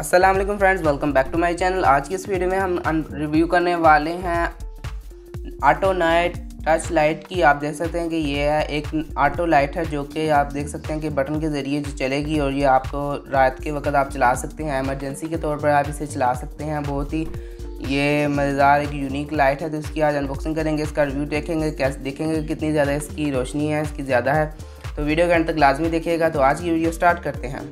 अस्सलाम वालेकुम friends welcome back to my channel आज की इस वीडियो में हम रिव्यू करने वाले हैं ऑटो नाइट टच लाइट की। आप देख सकते हैं कि ये है एक ऑटो लाइट है जो कि आप देख सकते हैं कि बटन के ज़रिए जो चलेगी और ये आपको रात के वक्त आप चला सकते हैं। एमरजेंसी के तौर पर आप इसे चला सकते हैं। बहुत ही ये मज़ेदार, एक यूनिक लाइट है। तो इसकी आज अनबॉक्सिंग करेंगे, इसका रिव्यू देखेंगे, कैसे देखेंगे कितनी ज़्यादा इसकी रोशनी है, इसकी ज़्यादा है। तो वीडियो के अंत तक लाजमी देखिएगा। तो आज की वीडियो स्टार्ट करते हैं।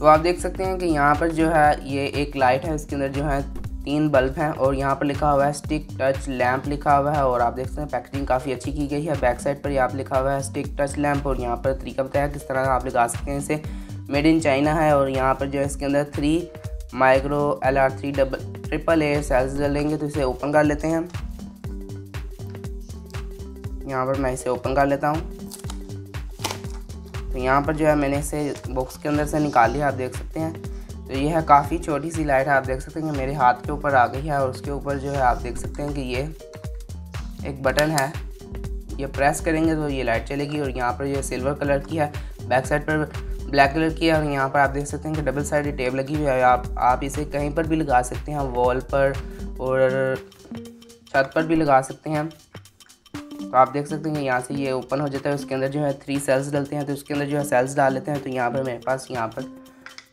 तो आप देख सकते हैं कि यहाँ पर जो है, ये एक लाइट है, इसके अंदर जो है तीन बल्ब हैं और यहाँ पर लिखा हुआ है स्टिक टच लैंप लिखा हुआ है और आप देख सकते हैं पैकेजिंग काफ़ी अच्छी की गई है। बैक साइड पर यहाँ पर लिखा हुआ है स्टिक टच लैंप और यहाँ पर तरीका बताया किस तरह आप लगा सकते हैं इसे। मेड इन चाइना है और यहाँ पर जो है इसके अंदर three micro L R three double triple A cells डलेंगे तो इसे ओपन कर लेते हैं। यहाँ पर मैं इसे ओपन कर लेता हूँ। तो यहाँ पर जो है मैंने इसे बॉक्स के अंदर से निकाल, आप देख सकते हैं। तो ये है काफ़ी छोटी सी लाइट है आप देख सकते हैं कि मेरे हाथ के ऊपर आ गई है और उसके ऊपर जो है आप देख सकते हैं कि ये एक बटन है। ये प्रेस करेंगे तो ये लाइट चलेगी और यहाँ पर ये सिल्वर कलर की है बैक साइड पर ब्लैक कलर की है और यहाँ पर आप देख सकते हैं कि डबल साइड टेप लगी हुई है। आप आप इसे कहीं पर भी लगा सकते हैं वॉल पर और छत पर भी लगा सकते हैं। तो आप देख सकते हैं यहाँ से ये ओपन हो जाता है, उसके अंदर जो है थ्री सेल्स डलते हैं तो उसके अंदर जो है सेल्स डाल लेते हैं तो यहाँ पर मेरे पास यहाँ पर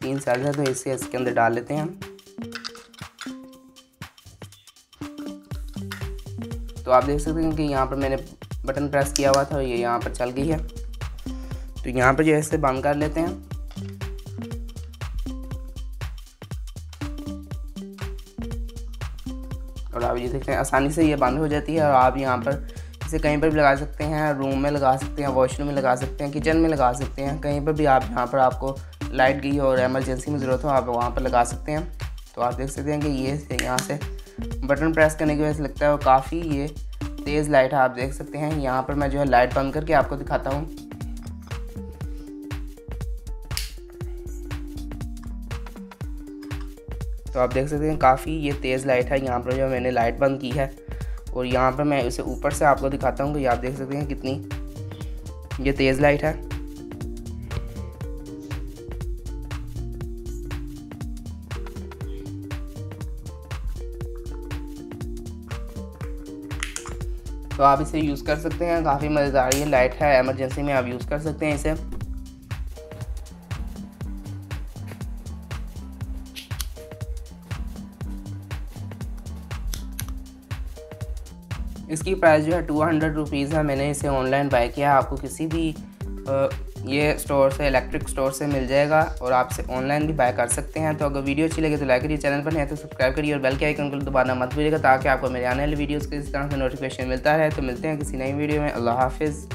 तीन सेल्स है तो इसे इसके अंदर डाल लेते हैं तो आप देख सकते हैं कि यहाँ पर मैंने बटन प्रेस किया हुआ था और ये यहाँ पर चल गई है। तो यहाँ पर जो है इसे बंद कर लेते हैं। और आप ये देखते हैं, आसानी से ये बंद हो जाती है और आप यहाँ पर इसे कहीं पर भी लगा सकते हैं रूम में लगा सकते हैं वॉशरूम में लगा सकते हैं किचन में लगा सकते हैं, कहीं पर भी आप, यहाँ पर आपको लाइट गई और एमरजेंसी में ज़रूरत हो, आप वहाँ पर लगा सकते हैं। तो आप देख सकते हैं कि ये यहाँ से बटन प्रेस करने की वजह से लगता है और काफ़ी ये तेज़ लाइट है, आप देख सकते हैं। यहाँ पर मैं जो है लाइट बंद करके आपको दिखाता हूँ। तो आप देख सकते हैं, काफ़ी ये तेज़ लाइट है, यहाँ पर जो मैंने लाइट बंद की है। और यहाँ पर मैं इसे ऊपर से आपको दिखाता हूँ कि आप देख सकते हैं कितनी, ये तेज़ लाइट है। तो आप इसे यूज़ कर सकते हैं, काफ़ी मज़ेदार ये लाइट है एमरजेंसी में आप यूज़ कर सकते हैं इसे। इसकी प्राइस जो है टू हंड्रेड रुपीज़ है। मैंने इसे ऑनलाइन बाय किया। आपको किसी भी ये स्टोर से इलेक्ट्रिक स्टोर से मिल जाएगा और आप इसे ऑनलाइन भी बाय कर सकते हैं। तो अगर वीडियो अच्छी लगे तो लाइक करिए चैनल पर, नहीं है तो सब्सक्राइब करिए और बेल के आइकन को दोबारा मत भूलिएगा ताकि आपको मेरे आने वाले वीडियोज़ के इस तरह से नोटिफिकेशन मिलता है तो मिलते हैं किसी नई वीडियो में। अल्लाह हाफिज़।